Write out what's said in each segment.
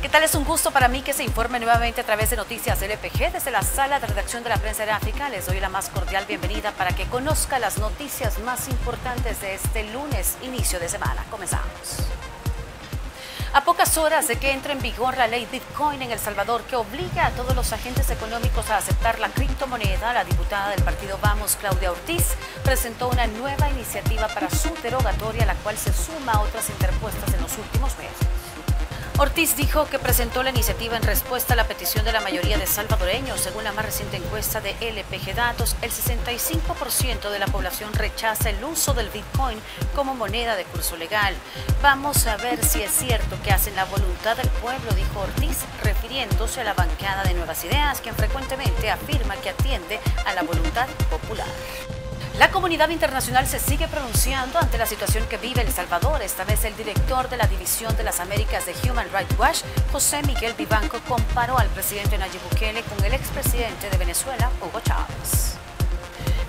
¿Qué tal? Es un gusto para mí que se informe nuevamente a través de Noticias LPG desde la sala de redacción de la prensa de África. Les doy la más cordial bienvenida para que conozca las noticias más importantes de este lunes, inicio de semana. Comenzamos. A pocas horas de que entre en vigor la ley Bitcoin en El Salvador que obliga a todos los agentes económicos a aceptar la criptomoneda, la diputada del partido Vamos, Claudia Ortiz, presentó una nueva iniciativa para su derogatoria, la cual se suma a otras interpuestas en los últimos meses. Ortiz dijo que presentó la iniciativa en respuesta a la petición de la mayoría de salvadoreños. Según la más reciente encuesta de LPG Datos, el 65% de la población rechaza el uso del Bitcoin como moneda de curso legal. Vamos a ver si es cierto que hacen la voluntad del pueblo, dijo Ortiz, refiriéndose a la bancada de Nuevas Ideas, quien frecuentemente afirma que atiende a la voluntad popular. La comunidad internacional se sigue pronunciando ante la situación que vive El Salvador. Esta vez el director de la División de las Américas de Human Rights Watch, José Miguel Vivanco, comparó al presidente Nayib Bukele con el expresidente de Venezuela, Hugo Chávez.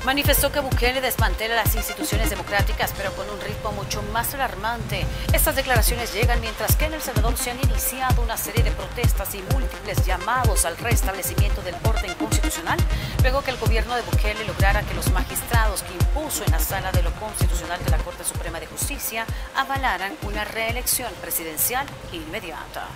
Manifestó que Bukele desmantela las instituciones democráticas, pero con un ritmo mucho más alarmante. Estas declaraciones llegan mientras que en El Salvador se han iniciado una serie de protestas y múltiples llamados al restablecimiento del orden constitucional, luego que el gobierno de Bukele lograra que los magistrados que impuso en la sala de lo constitucional de la Corte Suprema de Justicia avalaran una reelección presidencial inmediata.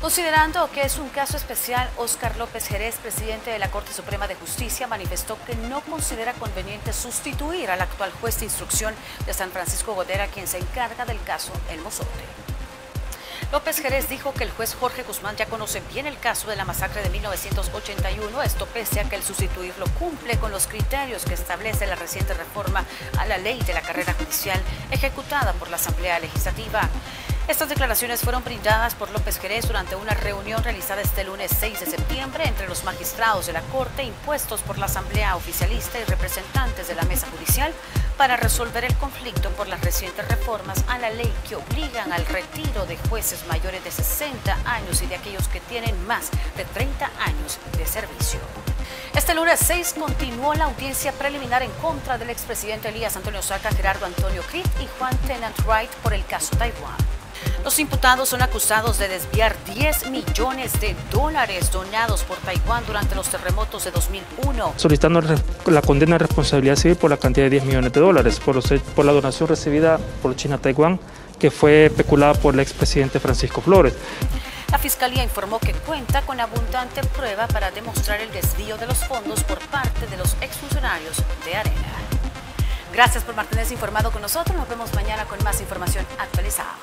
Considerando que es un caso especial, Óscar López Jerez, presidente de la Corte Suprema de Justicia, manifestó que no considera conveniente sustituir al actual juez de instrucción de San Francisco Godera, quien se encarga del caso El Mozote. López Jerez dijo que el juez Jorge Guzmán ya conoce bien el caso de la masacre de 1981, esto pese a que el sustituirlo cumple con los criterios que establece la reciente reforma a la ley de la carrera judicial ejecutada por la Asamblea Legislativa. Estas declaraciones fueron brindadas por López Jerez durante una reunión realizada este lunes 6 de septiembre entre los magistrados de la Corte impuestos por la Asamblea Oficialista y representantes de la Mesa Judicial para resolver el conflicto por las recientes reformas a la ley que obligan al retiro de jueces mayores de 60 años y de aquellos que tienen más de 30 años de servicio. Este lunes 6 continuó la audiencia preliminar en contra del expresidente Elías Antonio Saca, Gerardo Antonio Crit y Juan Tennant Wright por el caso Taiwán. Los imputados son acusados de desviar 10 millones de dólares donados por Taiwán durante los terremotos de 2001. Solicitando la condena de responsabilidad civil por la cantidad de 10 millones de dólares por, por la donación recibida por China Taiwán, que fue especulada por el expresidente Francisco Flores. La Fiscalía informó que cuenta con abundante prueba para demostrar el desvío de los fondos por parte de los exfuncionarios de Arena. Gracias por mantenerse informado con nosotros. Nos vemos mañana con más información actualizada.